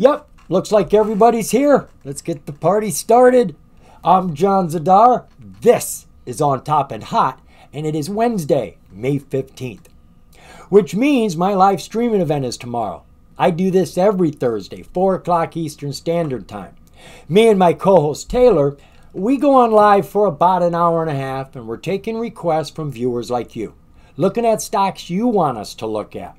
Yep, looks like everybody's here. Let's get the party started. I'm John Zidar. This is On Top and Hot, and it is Wednesday, May 15th, which means my live streaming event is tomorrow. I do this every Thursday, 4 o'clock Eastern Standard Time. Me and my co host Taylor, we go on live for about an hour and a half, and we're taking requests from viewers like you, looking at stocks you want us to look at.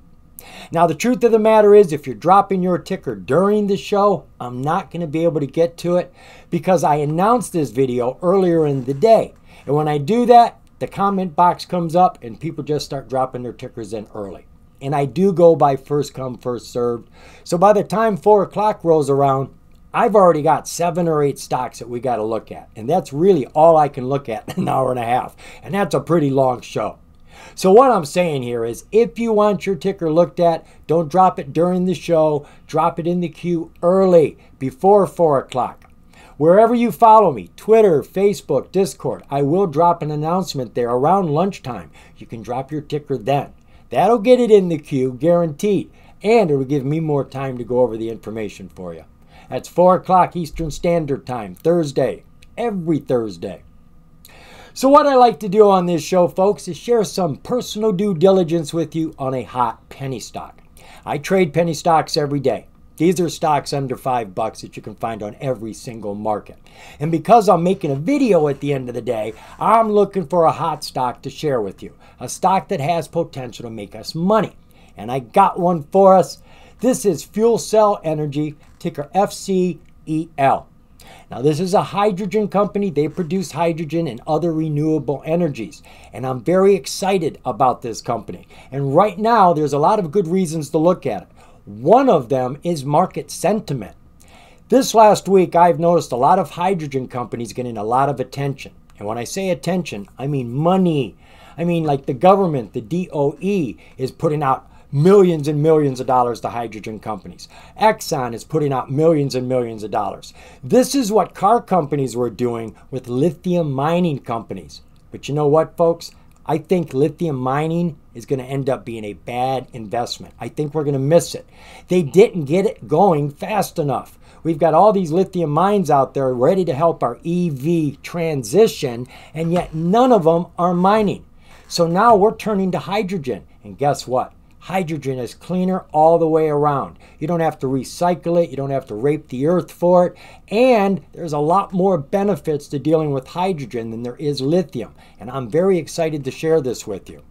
Now, the truth of the matter is, if you're dropping your ticker during the show, I'm not going to be able to get to it because I announced this video earlier in the day. And when I do that, the comment box comes up and people just start dropping their tickers in early. And I do go by first come, first served. So by the time four o'clock rolls around, I've already got seven or eight stocks that we got to look at. And that's really all I can look at in an hour and a half. And that's a pretty long show. So, what I'm saying here is if you want your ticker looked at, don't drop it during the show, drop it in the queue early, before 4 o'clock. Wherever you follow me, Twitter, Facebook, Discord, I will drop an announcement there around lunchtime. You can drop your ticker then. That'll get it in the queue, guaranteed, and it'll give me more time to go over the information for you. That's 4 o'clock Eastern Standard Time, Thursday, every Thursday. So, what I like to do on this show, folks, is share some personal due diligence with you on a hot penny stock. I trade penny stocks every day. These are stocks under five bucks that you can find on every single market. And because I'm making a video at the end of the day, I'm looking for a hot stock to share with you. A stock that has potential to make us money. And I got one for us. This is Fuel Cell Energy, ticker FCEL. Now, this is a hydrogen company. They produce hydrogen and other renewable energies. And I'm very excited about this company. And right now, there's a lot of good reasons to look at it. One of them is market sentiment. This last week, I've noticed a lot of hydrogen companies getting a lot of attention. And when I say attention, I mean money. I mean, like the government, the DOE, is putting out millions and millions of dollars to hydrogen companies. Exxon is putting out millions and millions of dollars. This is what car companies were doing with lithium mining companies. But you know what, folks? I think lithium mining is going to end up being a bad investment. I think we're going to miss it. They didn't get it going fast enough. We've got all these lithium mines out there ready to help our EV transition, and yet none of them are mining. So now we're turning to hydrogen. And guess what? Hydrogen is cleaner all the way around. You don't have to recycle it, you don't have to rape the earth for it, and there's a lot more benefits to dealing with hydrogen than there is lithium. And I'm very excited to share this with you.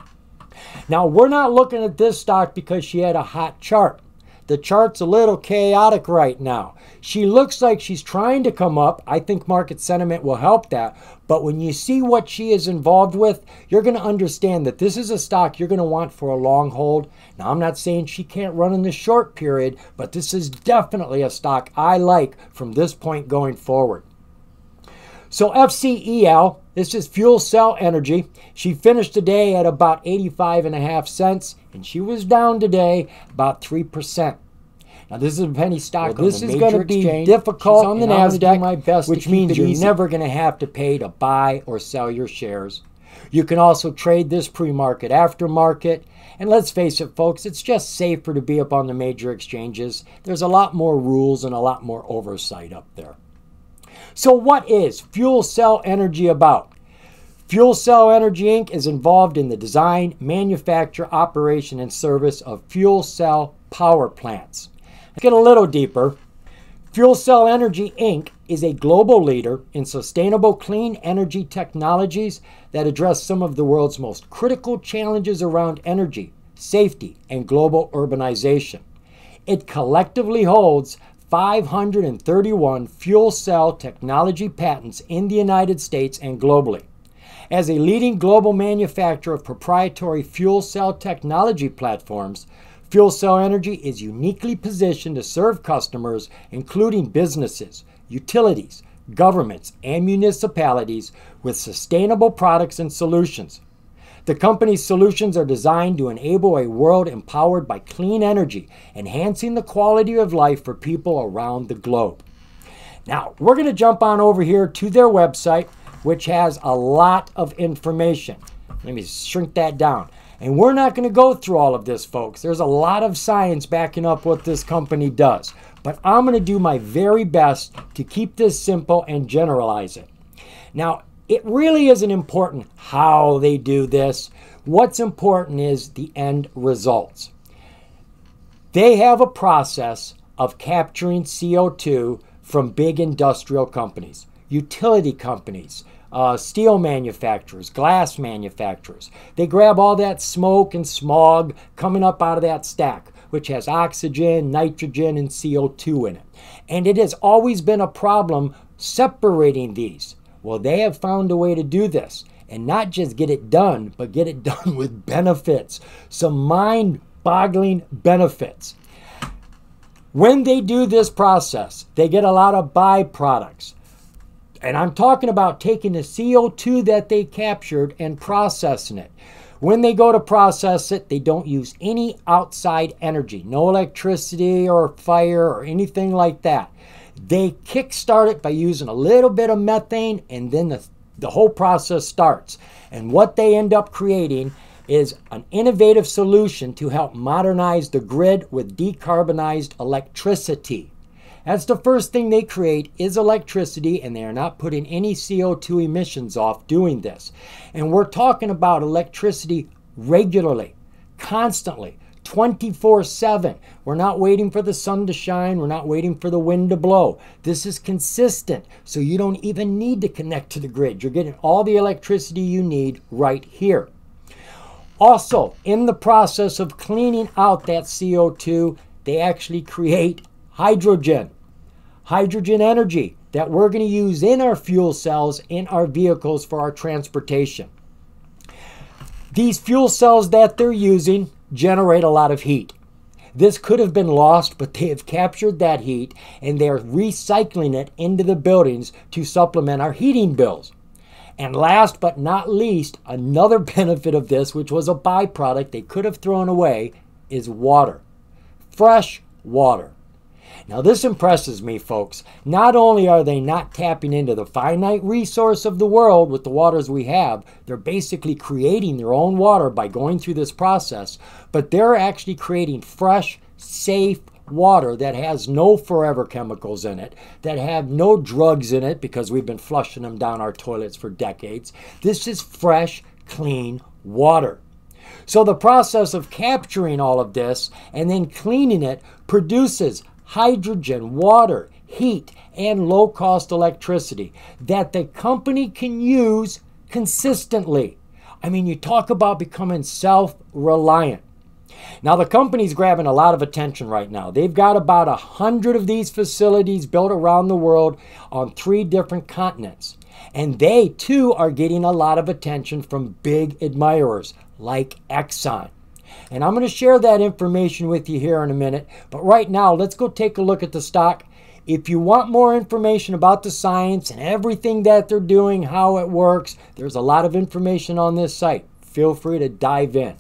Now, we're not looking at this stock because she had a hot chart. The chart's a little chaotic right now. She looks like she's trying to come up. I think market sentiment will help that. But when you see what she is involved with, you're going to understand that this is a stock you're going to want for a long hold. Now, I'm not saying she can't run in the short period, but this is definitely a stock I like from this point going forward. So FCEL, this is fuel cell Energy. She finished today at about 85 and a half cents, and she was down today about 3%. Now this is a penny stock. Well, this is going to be exchange. difficult She's on the Nasdaq, my best which means you're easy. never going to have to pay to buy or sell your shares. You can also trade this pre-market, aftermarket, and let's face it, folks, it's just safer to be up on the major exchanges. There's a lot more rules and a lot more oversight up there. So, what is fuel cell Energy about? FuelCell Energy Inc. is involved in the design, manufacture, operation, and service of fuel cell power plants. Let's get a little deeper. Fuel Cell Energy Inc. is a global leader in sustainable clean energy technologies that address some of the world's most critical challenges around energy, safety, and global urbanization. It collectively holds 531 fuel cell technology patents in the United States and globally. As a leading global manufacturer of proprietary fuel cell technology platforms, Fuel Cell Energy is uniquely positioned to serve customers, including businesses, utilities, governments, and municipalities, with sustainable products and solutions. The company's solutions are designed to enable a world empowered by clean energy, enhancing the quality of life for people around the globe. Now, we're going to jump on over here to their website, which has a lot of information. Let me shrink that down. And we're not going to go through all of this, folks. There's a lot of science backing up what this company does. But I'm going to do my very best to keep this simple and generalize it. Now, it really isn't important how they do this. What's important is the end results. They have a process of capturing CO2 from big industrial companies, utility companies, uh, steel manufacturers, glass manufacturers. They grab all that smoke and smog coming up out of that stack, which has oxygen, nitrogen, and CO2 in it. And it has always been a problem separating these. Well, they have found a way to do this and not just get it done, but get it done with benefits, some mind boggling benefits. When they do this process, they get a lot of byproducts. And I'm talking about taking the CO2 that they captured and processing it. When they go to process it, they don't use any outside energy, no electricity or fire or anything like that. They kickstart it by using a little bit of methane and then the, the whole process starts. And what they end up creating is an innovative solution to help modernize the grid with decarbonized electricity. That's the first thing they create is electricity, and they are not putting any CO2 emissions off doing this. And we're talking about electricity regularly, constantly, 24 7. We're not waiting for the sun to shine, we're not waiting for the wind to blow. This is consistent, so you don't even need to connect to the grid. You're getting all the electricity you need right here. Also, in the process of cleaning out that CO2, they actually create hydrogen, hydrogen energy that we're going to use in our fuel cells in our vehicles for our transportation. These fuel cells that they're using generate a lot of heat. This could have been lost, but they have captured that heat and they're recycling it into the buildings to supplement our heating bills. And last but not least, another benefit of this, which was a byproduct they could have thrown away, is water. Fresh water. Now, this impresses me, folks. Not only are they not tapping into the finite resource of the world with the waters we have, they're basically creating their own water by going through this process, but they're actually creating fresh, safe water that has no forever chemicals in it, that have no drugs in it because we've been flushing them down our toilets for decades. This is fresh, clean water. So the process of capturing all of this and then cleaning it produces hydrogen, water, heat, and low cost electricity that the company can use consistently. I mean, you talk about becoming self reliant. Now, the company's grabbing a lot of attention right now. They've got about a hundred of these facilities built around the world on three different continents. And they too are getting a lot of attention from big admirers like Exxon. And I'm going to share that information with you here in a minute. But right now, let's go take a look at the stock. If you want more information about the science and everything that they're doing, how it works, there's a lot of information on this site. Feel free to dive in.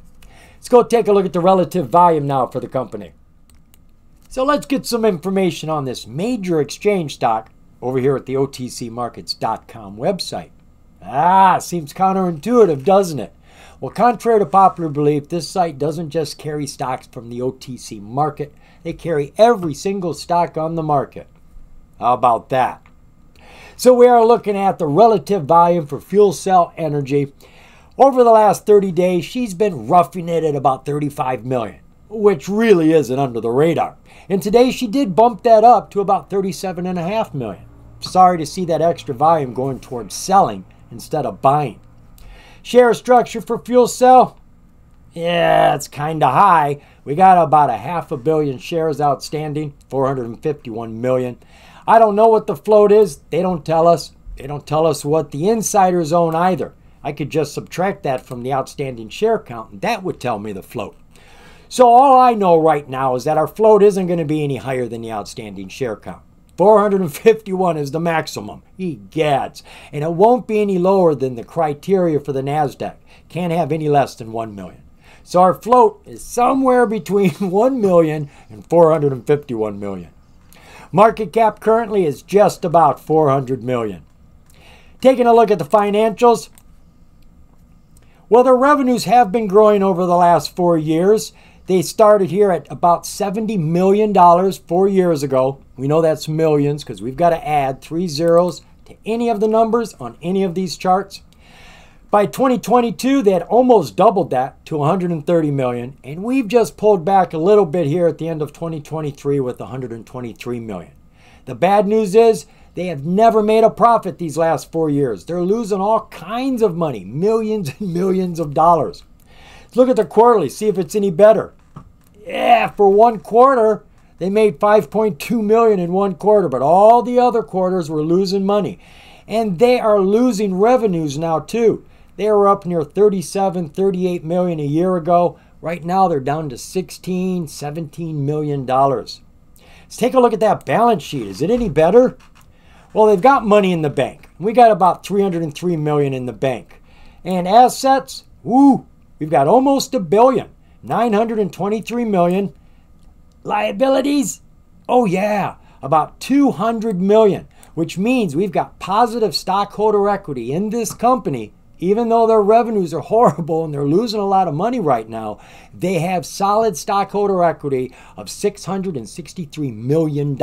Let's go take a look at the relative volume now for the company. So let's get some information on this major exchange stock over here at the OTCMarkets.com website. Ah, seems counterintuitive, doesn't it? Well, contrary to popular belief, this site doesn't just carry stocks from the OTC market, they carry every single stock on the market. How about that? So we are looking at the relative volume for fuel cell energy over the last 30 days, she's been roughing it at about 35 million, which really isn't under the radar. And today she did bump that up to about 37.5 million. Sorry to see that extra volume going towards selling instead of buying. Share structure for fuel cell? Yeah, it's kind of high. We got about a half a billion shares outstanding, 451 million. I don't know what the float is. They don't tell us. They don't tell us what the insiders own either. I could just subtract that from the outstanding share count, and that would tell me the float. So all I know right now is that our float isn't going to be any higher than the outstanding share count. 451 is the maximum. Egads. And it won't be any lower than the criteria for the NASDAQ. Can't have any less than 1 million. So our float is somewhere between 1 million and 451 million. Market cap currently is just about 400 million. Taking a look at the financials, Well, their revenues have been growing over the last four years. They started here at about $70 million four years ago. We know that's millions because we've got to add three zeros to any of the numbers on any of these charts. By 2022, they had almost doubled that to 130 million, and we've just pulled back a little bit here at the end of 2023 with 123 million. The bad news is they have never made a profit these last four years. They're losing all kinds of money, millions and millions of dollars. Let's look at the quarterly, see if it's any better. Yeah, for one quarter, they made 5.2 million in one quarter, but all the other quarters were losing money. And they are losing revenues now too. They were up near 37, 38 million a year ago. Right now they're down to 16, 17 million dollars. Let's take a look at that balance sheet. Is it any better? Well, they've got money in the bank. We got about 303 million in the bank. And assets, woo, we've got almost a billion, 923 million. Liabilities, oh yeah, about 200 million, which means we've got positive stockholder equity in this company even though their revenues are horrible and they're losing a lot of money right now, they have solid stockholder equity of $663 million.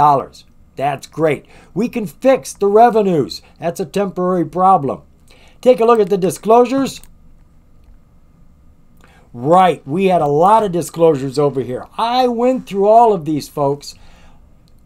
That's great. We can fix the revenues. That's a temporary problem. Take a look at the disclosures. Right, we had a lot of disclosures over here. I went through all of these, folks.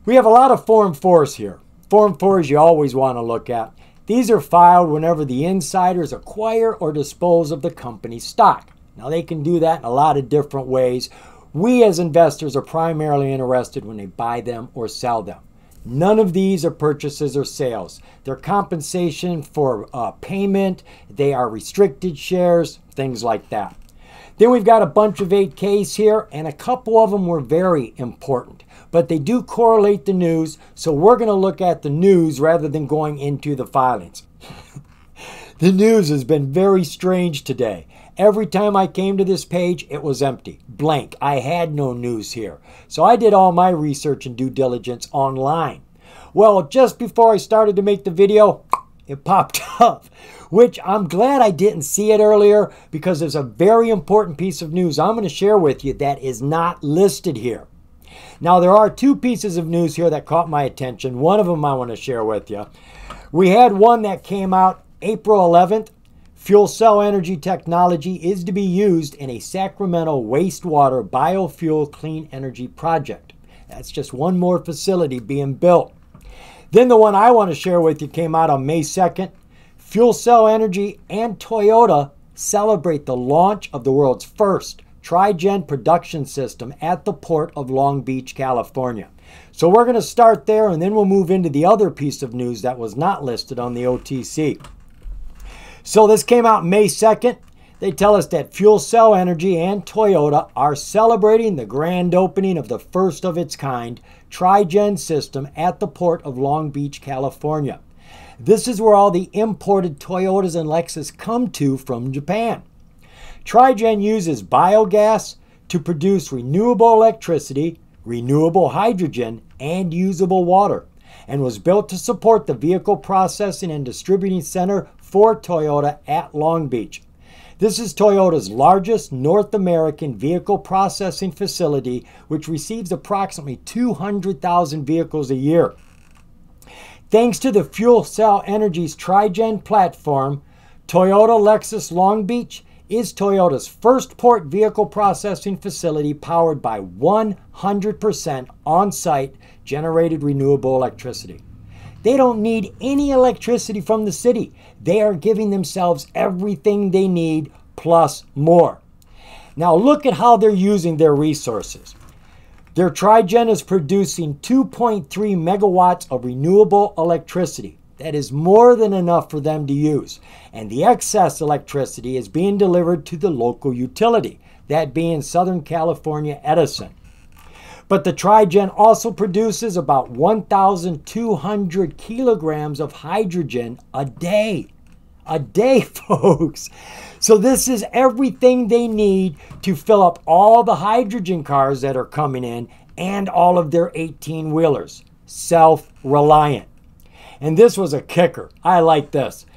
We have a lot of Form 4s here. Form 4s you always want to look at. These are filed whenever the insiders acquire or dispose of the company's stock. Now, they can do that in a lot of different ways. We as investors are primarily interested when they buy them or sell them. None of these are purchases or sales. They're compensation for uh, payment, they are restricted shares, things like that. Then we've got a bunch of 8Ks here, and a couple of them were very important but they do correlate the news. So we're going to look at the news rather than going into the filings. the news has been very strange today. Every time I came to this page, it was empty, blank. I had no news here. So I did all my research and due diligence online. Well, just before I started to make the video, it popped up, which I'm glad I didn't see it earlier because there's a very important piece of news I'm going to share with you that is not listed here. Now, there are two pieces of news here that caught my attention. One of them I want to share with you. We had one that came out April 11th. Fuel cell energy technology is to be used in a Sacramento wastewater biofuel clean energy project. That's just one more facility being built. Then the one I want to share with you came out on May 2nd. Fuel Cell Energy and Toyota celebrate the launch of the world's first Tri-gen production system at the port of Long Beach, California. So we're going to start there and then we'll move into the other piece of news that was not listed on the OTC. So this came out May 2nd. They tell us that Fuel Cell Energy and Toyota are celebrating the grand opening of the first of its kind Tri-gen system at the port of Long Beach, California. This is where all the imported Toyotas and Lexus come to from Japan. Tri-gen uses biogas to produce renewable electricity, renewable hydrogen, and usable water, and was built to support the Vehicle Processing and Distributing Center for Toyota at Long Beach. This is Toyota's largest North American vehicle processing facility, which receives approximately 200,000 vehicles a year. Thanks to the Fuel Cell Energy's Tri-gen platform, Toyota Lexus Long Beach is Toyota's first port vehicle processing facility powered by 100% on site generated renewable electricity. They don't need any electricity from the city. They are giving themselves everything they need plus more. Now, look at how they're using their resources. Their Tri-gen is producing 2.3 megawatts of renewable electricity. That is more than enough for them to use. And the excess electricity is being delivered to the local utility, that being Southern California Edison. But the Tri-gen also produces about 1,200 kilograms of hydrogen a day. A day, folks. So, this is everything they need to fill up all the hydrogen cars that are coming in and all of their 18 wheelers. Self reliant. And this was a kicker. I like this.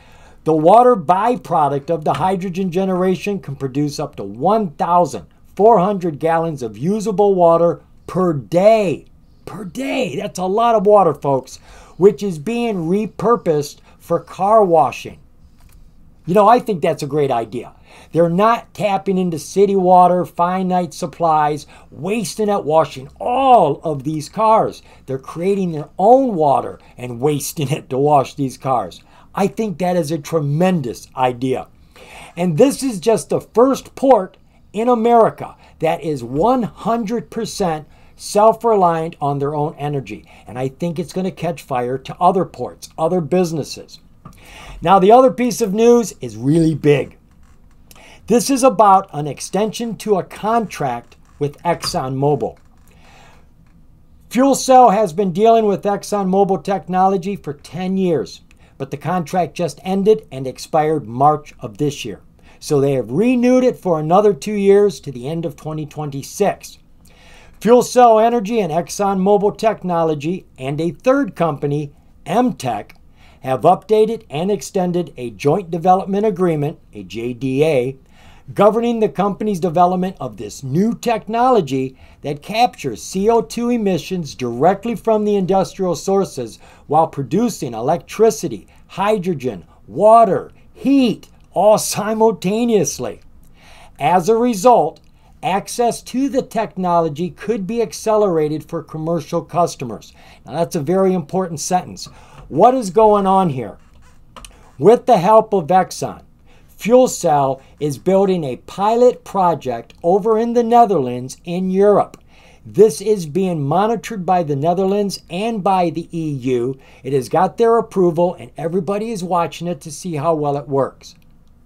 The water byproduct of the hydrogen generation can produce up to 1,400 gallons of usable water per day. Per day. That's a lot of water, folks, which is being repurposed for car washing. You know, I think that's a great idea. They're not tapping into city water, finite supplies, wasting it washing all of these cars. They're creating their own water and wasting it to wash these cars. I think that is a tremendous idea. And this is just the first port in America that is 100% self reliant on their own energy. And I think it's going to catch fire to other ports, other businesses. Now, the other piece of news is really big. This is about an extension to a contract with ExxonMobil. Fuel Cell has been dealing with ExxonMobil technology for 10 years, but the contract just ended and expired March of this year. So they have renewed it for another two years to the end of 2026. Fuel Cell Energy and ExxonMobil Technology and a third company, EMTEC, have updated and extended a Joint Development Agreement, a JDA, governing the company's development of this new technology that captures CO2 emissions directly from the industrial sources while producing electricity, hydrogen, water, heat, all simultaneously. As a result, access to the technology could be accelerated for commercial customers. Now, that's a very important sentence. What is going on here? With the help of Exxon, Fuel Cell is building a pilot project over in the Netherlands in Europe. This is being monitored by the Netherlands and by the EU. It has got their approval, and everybody is watching it to see how well it works.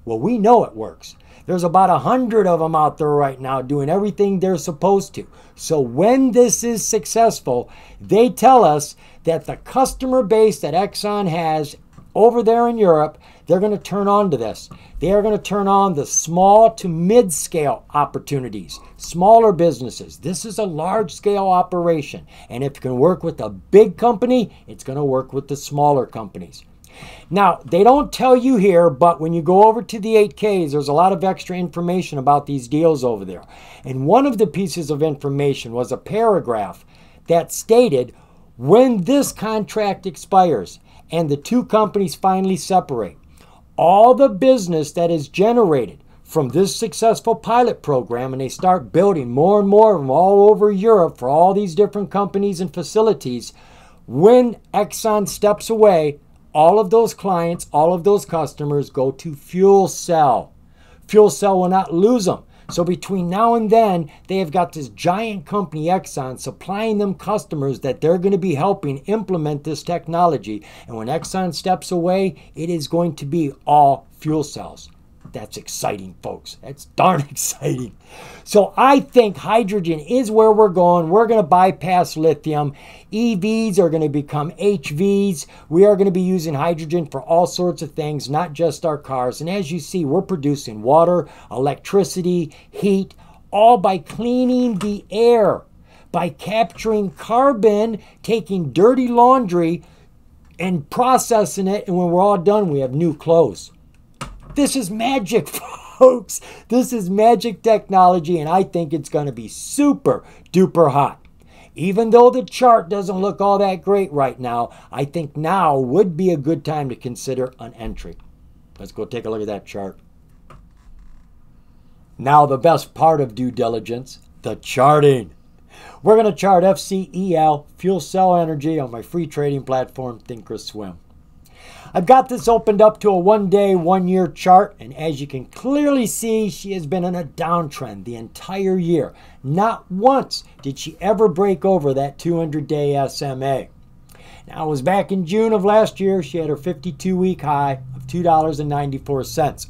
Well, we know it works. There's about a hundred of them out there right now doing everything they're supposed to. So when this is successful, they tell us that the customer base that Exxon has over there in Europe, they're going to turn on to this. They are going to turn on the small to mid scale opportunities, smaller businesses. This is a large scale operation. And if you can work with a big company, it's going to work with the smaller companies. Now, they don't tell you here, but when you go over to the 8Ks, there's a lot of extra information about these deals over there. And one of the pieces of information was a paragraph that stated when this contract expires, and the two companies finally separate, all the business that is generated from this successful pilot program and they start building more and more of them all over Europe for all these different companies and facilities, when Exxon steps away, all of those clients, all of those customers go to Fuel Cell. Fuel Cell will not lose them. So between now and then, they have got this giant company, Exxon, supplying them customers that they're going to be helping implement this technology. And when Exxon steps away, it is going to be all fuel cells. That's exciting, folks. That's darn exciting. So I think hydrogen is where we're going. We're going to bypass lithium. EVs are going to become HVs. We are going to be using hydrogen for all sorts of things, not just our cars. And as you see, we're producing water, electricity, heat, all by cleaning the air, by capturing carbon, taking dirty laundry and processing it. And when we're all done, we have new clothes. This is magic, folks. This is magic technology, and I think it's going to be super duper hot. Even though the chart doesn't look all that great right now, I think now would be a good time to consider an entry. Let's go take a look at that chart. Now, the best part of due diligence the charting. We're going to chart FCEL, fuel cell energy, on my free trading platform, Thinkorswim. I've got this opened up to a one day, one year chart, and as you can clearly see, she has been in a downtrend the entire year. Not once did she ever break over that 200 day SMA. Now, it was back in June of last year, she had her 52 week high of $2.94.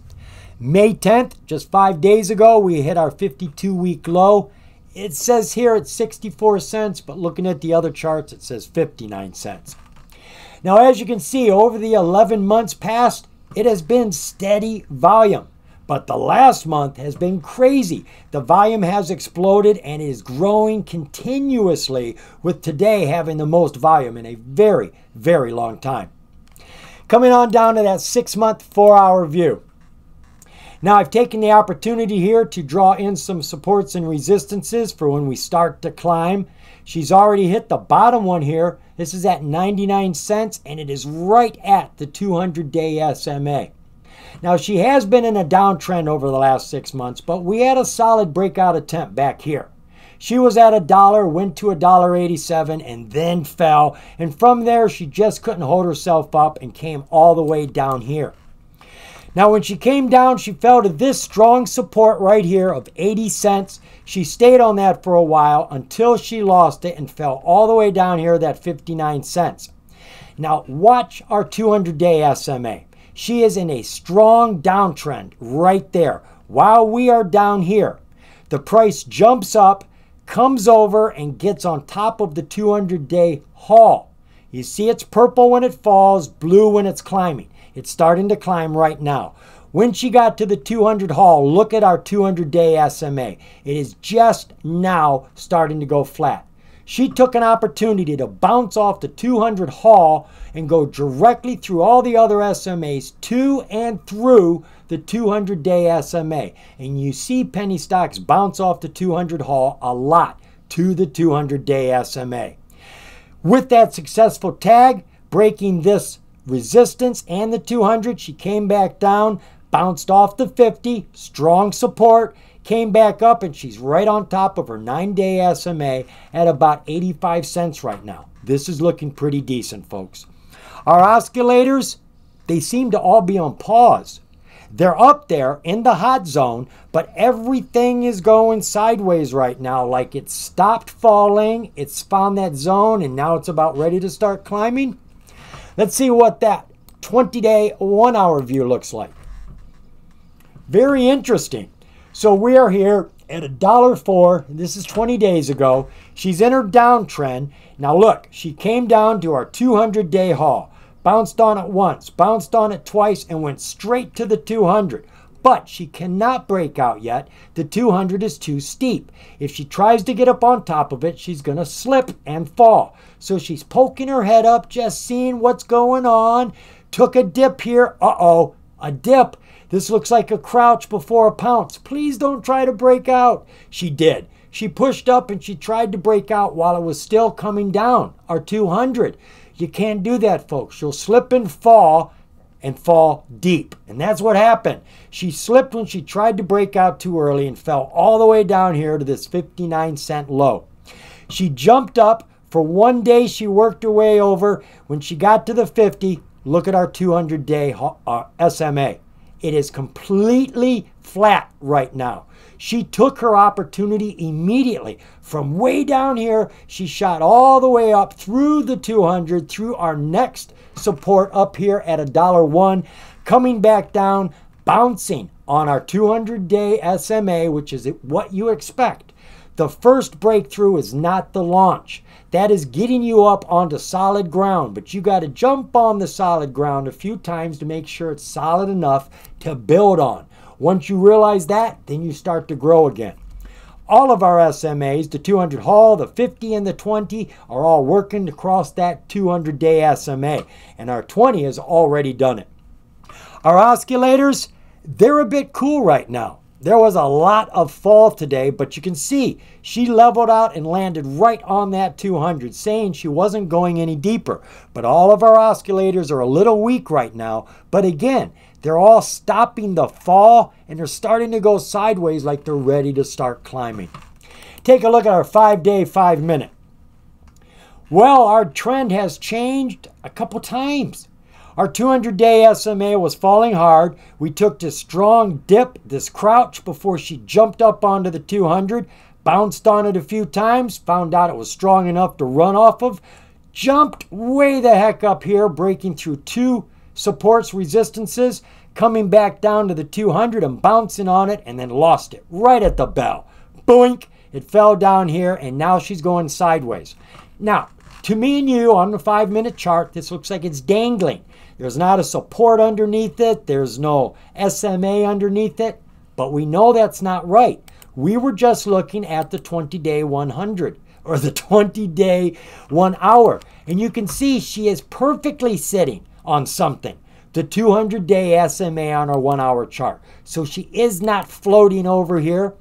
May 10th, just five days ago, we hit our 52 week low. It says here it's 64 cents, but looking at the other charts, it says 59 cents. Now, as you can see, over the 11 months past, it has been steady volume. But the last month has been crazy. The volume has exploded and is growing continuously, with today having the most volume in a very, very long time. Coming on down to that six month, four hour view. Now I've taken the opportunity here to draw in some supports and resistances for when we start to climb. She's already hit the bottom one here. This is at 99 cents and it is right at the 200 day SMA. Now she has been in a downtrend over the last six months, but we had a solid breakout attempt back here. She was at a dollar, went to a dollar 87 and then fell. And from there, she just couldn't hold herself up and came all the way down here. Now, when she came down, she fell to this strong support right here of 80 cents. She stayed on that for a while until she lost it and fell all the way down here at 59 cents. Now, watch our 200 day SMA. She is in a strong downtrend right there. While we are down here, the price jumps up, comes over, and gets on top of the 200 day Hull. You see it's purple when it falls, blue when it's climbing. It's starting to climb right now. When she got to the 200 Hull, look at our 200 day SMA. It is just now starting to go flat. She took an opportunity to bounce off the 200 Hull and go directly through all the other SMAs to and through the 200 day SMA. And you see penny stocks bounce off the 200 Hull a lot to the 200 day SMA. With that successful tag, breaking this resistance and the 200. She came back down, bounced off the 50, strong support, came back up, and she's right on top of her nine day SMA at about 85 cents right now. This is looking pretty decent, folks. Our oscillators, they seem to all be on pause. They're up there in the hot zone, but everything is going sideways right now. Like it's stopped falling, it's found that zone, and now it's about ready to start climbing. Let's see what that 20 day, one hour view looks like. Very interesting. So we are here at a dollar four. This is 20 days ago. She's in her downtrend. Now look, she came down to our 200 day Hull, bounced on it once, bounced on it twice, and went straight to the 200 but she cannot break out yet. The 200 is too steep. If she tries to get up on top of it, she's going to slip and fall. So she's poking her head up, just seeing what's going on. Took a dip here. Uh oh, a dip. This looks like a crouch before a pounce. Please don't try to break out. She did. She pushed up and she tried to break out while it was still coming down, our 200. You can't do that, folks. You'll slip and fall and fall deep. And that's what happened. She slipped when she tried to break out too early and fell all the way down here to this 59 cent low. She jumped up. For one day, she worked her way over. When she got to the 50, look at our 200 day uh, SMA. It is completely flat right now. She took her opportunity immediately. From way down here, she shot all the way up through the 200, through our next support up here at a dollar one, coming back down, bouncing on our 200 day SMA, which is what you expect. The first breakthrough is not the launch. That is getting you up onto solid ground, but you got to jump on the solid ground a few times to make sure it's solid enough to build on. Once you realize that, then you start to grow again. All of our SMAs, the 200 Hull, the 50, and the 20, are all working across that 200 day SMA, and our 20 has already done it. Our oscillators, they're a bit cool right now. There was a lot of fall today, but you can see she leveled out and landed right on that 200, saying she wasn't going any deeper. But all of our oscillators are a little weak right now. But again, they're all stopping the fall and they're starting to go sideways like they're ready to start climbing. Take a look at our five day, five minute. Well, our trend has changed a couple times. Our 200 day SMA was falling hard. We took this strong dip, this crouch before she jumped up onto the 200, bounced on it a few times, found out it was strong enough to run off of, jumped way the heck up here, breaking through two supports, resistances, coming back down to the 200 and bouncing on it, and then lost it right at the bell. Boink! It fell down here, and now she's going sideways. Now, to me and you on the five minute chart, this looks like it's dangling. There's not a support underneath it, there's no SMA underneath it, but we know that's not right. We were just looking at the 20 day 100 or the 20 day one hour. And you can see she is perfectly sitting on something. The 200 day SMA on our one hour chart. So she is not floating over here.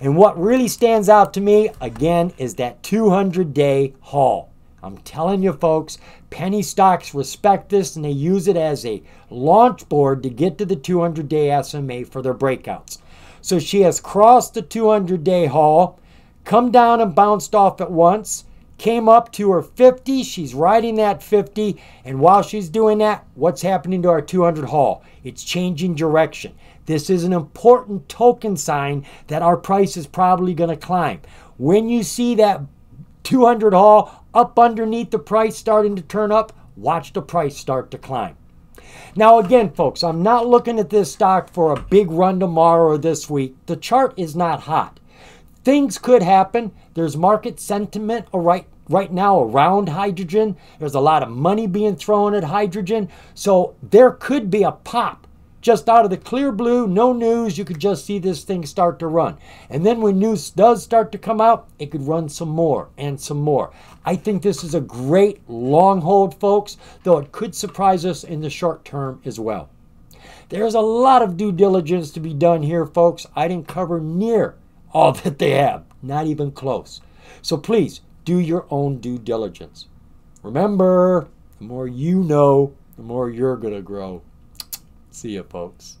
And what really stands out to me, again, is that 200 day Hull. I'm telling you, folks, penny stocks respect this and they use it as a launch board to get to the 200 day SMA for their breakouts. So she has crossed the 200 day Hull, come down and bounced off at once, came up to her 50. She's riding that 50. And while she's doing that, what's happening to our 200 Hull? It's changing direction. This is an important token sign that our price is probably going to climb. When you see that 200 Hull up underneath the price starting to turn up, watch the price start to climb. Now, again, folks, I'm not looking at this stock for a big run tomorrow or this week. The chart is not hot. Things could happen. There's market sentiment right, right now around hydrogen. There's a lot of money being thrown at hydrogen. So there could be a pop just out of the clear blue, no news, you could just see this thing start to run. And then when news does start to come out, it could run some more and some more. I think this is a great long hold, folks, though it could surprise us in the short term as well. There's a lot of due diligence to be done here, folks. I didn't cover near all that they have, not even close. So please do your own due diligence. Remember, the more you know, the more you're going to grow. See you, folks.